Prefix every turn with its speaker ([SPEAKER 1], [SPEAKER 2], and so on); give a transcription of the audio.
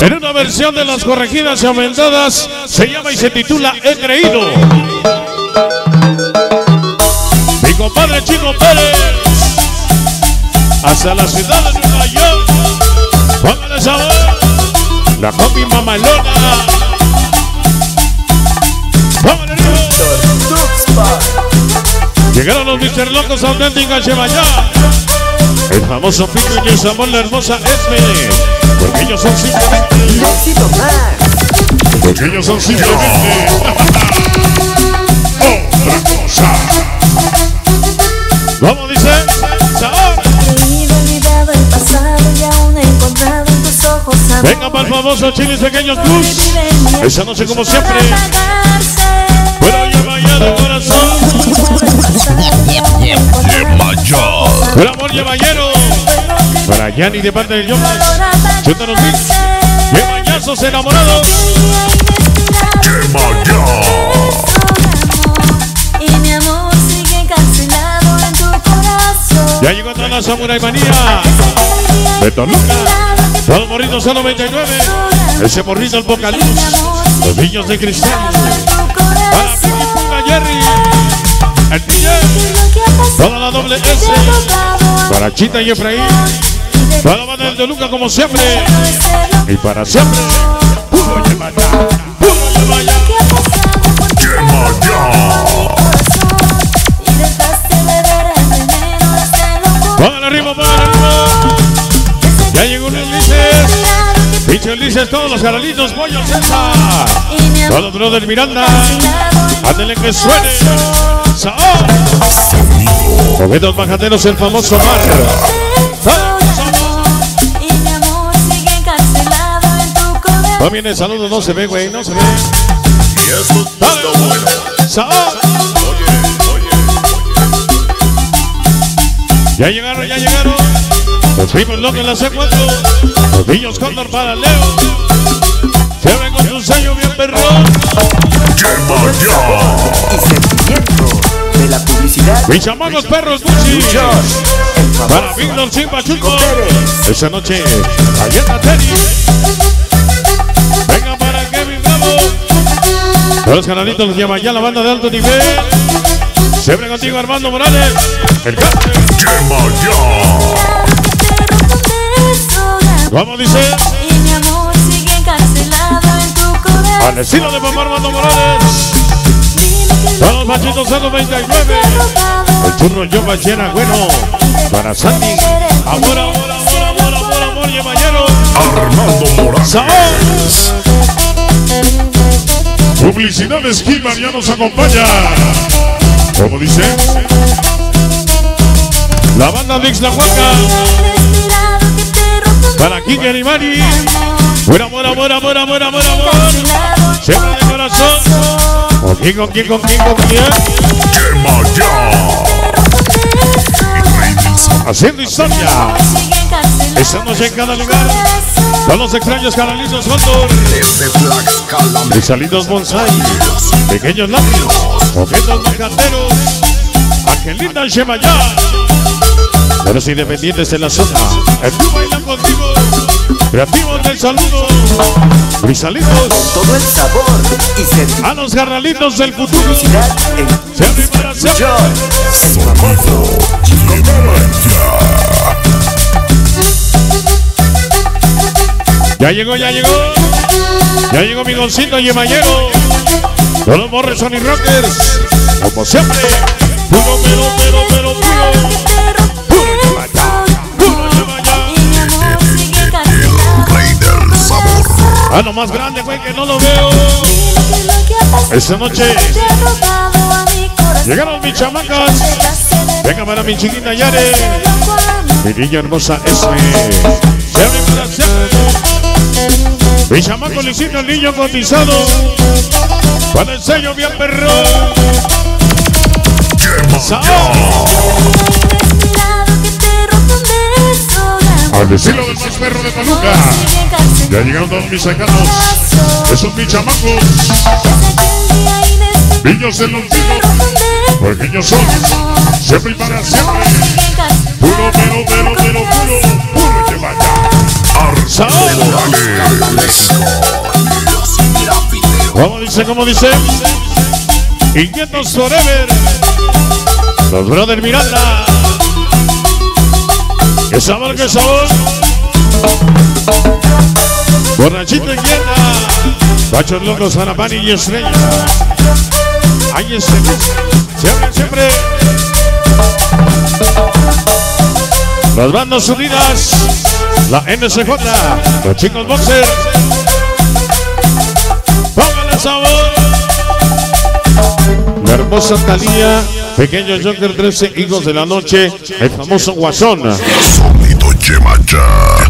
[SPEAKER 1] En una versión de las corregidas y aumentadas, se llama y se titula He creído. Mi compadre Chico Pérez, hasta la ciudad de Nueva York. Póngale sabor, la combi mamalona. Póngale. Llegaron los Mr. Locos auténticas Chemayá. El famoso Pico y el Samón, la hermosa Esme. Porque ellos son. Ellos son simplemente. Otra cosa. ¿Cómo dice? Sabor.
[SPEAKER 2] Creído, olvidado el pasado y aún he encontrado en tus ojos amor.
[SPEAKER 1] Venga para el famoso Chilis Pequeños Plus. Esa noche como siempre. Pero lleva ya de corazón. El amor llevallero. Para Yanni de parte del Jonas. Chútanos mix. ¡Qué bañazos Samurai Manía. De Toluca. Los morritos son 99. Ese morrito el Boca Luz. Los niños de cristal. Para Piki Puga Jerry. El DJ. Toda la doble S. Para Chita y Efraín. Toda la banda del Toluca como siempre. Y para siempre. Puro arriba, póngale arriba. Ya llegó Luis Lices. Dicho Lices, todos los caralitos, pollo César. Todos los brothers Miranda. Ándele que suene. Saor. Juguetos bajateros, el famoso Mar.
[SPEAKER 2] Y.
[SPEAKER 1] No viene el saludo, no se ve, güey, no se ve. Saor. Ya llegaron, ya llegaron. Los primos locos en la C4. Los niños cóndor para Leo. Se ven con su sello bien perrón.
[SPEAKER 3] Y sentimiento de la publicidad.
[SPEAKER 1] Mis chamacos perros Gucci. Para Víctor Simba Chuco. Esa noche, Galleta Terry. Venga para Kevin Bravo. Los canalitos los llama ya la banda de alto nivel. Siempre contigo Armando Morales. El cáncer. ¿Cómo dice?
[SPEAKER 2] Y mi amor sigue encarcelado en tu corazón.
[SPEAKER 1] Al estilo de papá Armando Morales. Todos los machitos son 99. El turno yo ballena bueno. Para Sandy. Amor, amor, amor, amor, amor, amor, llevallero.
[SPEAKER 4] Armando Morales.
[SPEAKER 1] Publicidades Kilman ya nos acompaña. ¿Cómo dice? La banda Dix La Huaca. Para Kike Animari. Buen amor, amor, amor, amor, amor, amor. Siempre de corazón. ¿Con quién, con quién, con quién, con quién? Haciendo historia. Esta noche en cada lugar. Con los extraños canalizos Condor. Cristalitos Bonsai. Pequeños lápiz. Objetos macateros. Angelina Shemayá. De los independientes en la zona. El club baila contigo. Creativos del saludo. Cristalitos.
[SPEAKER 3] Todo el sabor y sentimiento.
[SPEAKER 1] A los garralitos del futuro. Y para siempre. Ya llegó, ya llegó. Ya llegó mi goncito yemayero. Todos los Morrison y Rockers. Como siempre. Puro, pero, pero, pero, puro. Puro Yemayá. Puro Yemayá.
[SPEAKER 4] Rey del sabor.
[SPEAKER 1] Ah, lo más grande, güey, que no lo veo. Esta noche llegaron mis chamacas. Venga para mi chiquita Yare. Mi niña hermosa Esme. Siempre para siempre. Mi chamaco Luisito, el niño cotizado. Con el sello bien perro. Al estilo del más perro de Toluca. Ya llegaron todos mis sacanos. Esos mis chamacos. Niños del. Porque ellos son siempre y para siempre. Puro, pero, pero, pero, puro.
[SPEAKER 4] Grafiteros.
[SPEAKER 1] ¿Cómo dice? ¿Cómo dice? Inquietos Forever. Los Brother Miranda. ¡Qué sabor, qué sabor! Borrachito inquieta. Pachos locos, Anapani y Estrella. Ahí está. Siempre, siempre. Las bandas unidas. La NSJ. Los chicos boxers. Póngale sabor. La hermosa Talía, Pequeño Joker 13, Hijos de la Noche, el famoso Guasón.
[SPEAKER 4] Sonido Chemacha.